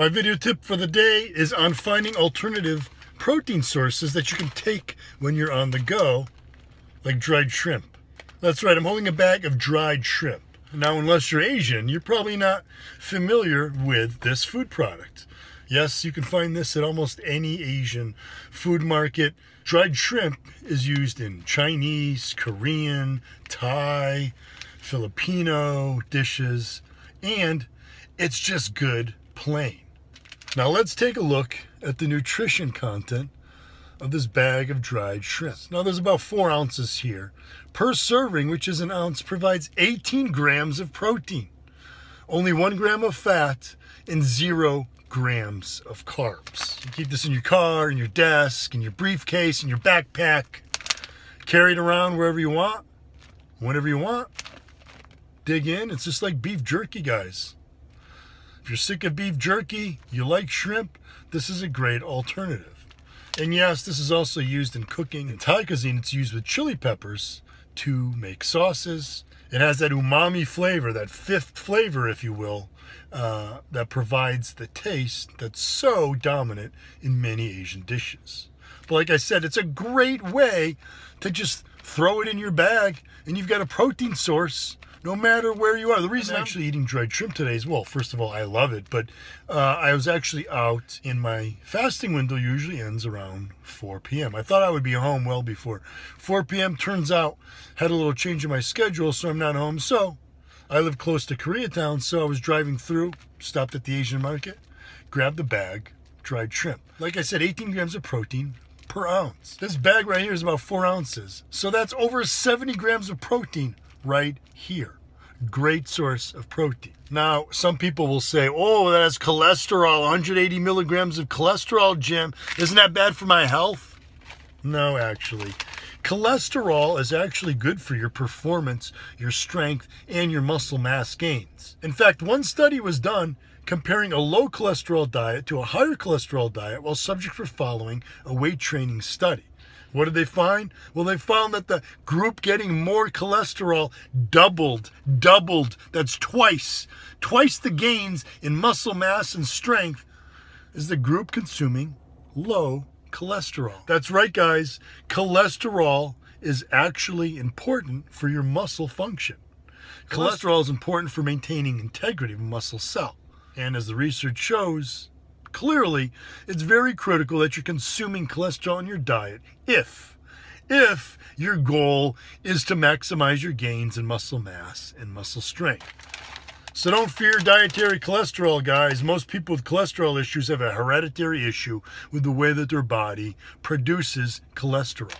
My video tip for the day is on finding alternative protein sources that you can take when you're on the go, like dried shrimp. That's right, I'm holding a bag of dried shrimp. Now, unless you're Asian, you're probably not familiar with this food product. Yes, you can find this at almost any Asian food market. Dried shrimp is used in Chinese, Korean, Thai, Filipino dishes, and it's just good plain. Now let's take a look at the nutrition content of this bag of dried shrimp. Now there's about four ounces here. Per serving, which is an ounce, provides 18 grams of protein, only one gram of fat, and zero grams of carbs. You keep this in your car, in your desk, in your briefcase, in your backpack. Carry it around wherever you want, whenever you want. Dig in. It's just like beef jerky, guys. If you're sick of beef jerky, you like shrimp, this is a great alternative. And yes, this is also used in cooking. In Thai cuisine, it's used with chili peppers to make sauces. It has that umami flavor, that fifth flavor, if you will, uh, that provides the taste that's so dominant in many Asian dishes. But like I said, it's a great way to just throw it in your bag and you've got a protein source no matter where you are. The reason I'm actually eating dried shrimp today is, well, first of all, I love it, but uh, I was actually out in my fasting window usually ends around 4 p.m. I thought I would be home well before 4 p.m. Turns out, had a little change in my schedule, so I'm not home. So I live close to Koreatown, so I was driving through, stopped at the Asian market, grabbed a bag, dried shrimp. Like I said, 18 grams of protein, per ounce. This bag right here is about four ounces. So that's over 70 grams of protein right here. Great source of protein. Now, some people will say, oh, that has cholesterol, 180 milligrams of cholesterol, Jim. Isn't that bad for my health? No, actually. Cholesterol is actually good for your performance, your strength, and your muscle mass gains. In fact, one study was done comparing a low cholesterol diet to a higher cholesterol diet while subjects were following a weight training study. What did they find? Well, they found that the group getting more cholesterol doubled, doubled. That's twice, twice the gains in muscle mass and strength as the group consuming low cholesterol. That's right, guys. Cholesterol is actually important for your muscle function. Cholesterol is important for maintaining integrity of muscle cell. And as the research shows, clearly it's very critical that you're consuming cholesterol in your diet if if your goal is to maximize your gains in muscle mass and muscle strength. So don't fear dietary cholesterol, guys. Most people with cholesterol issues have a hereditary issue with the way that their body produces cholesterol.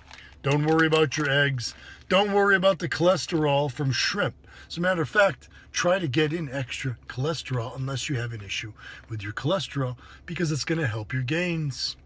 Don't worry about your eggs. Don't worry about the cholesterol from shrimp. As a matter of fact, try to get in extra cholesterol unless you have an issue with your cholesterol because it's going to help your gains.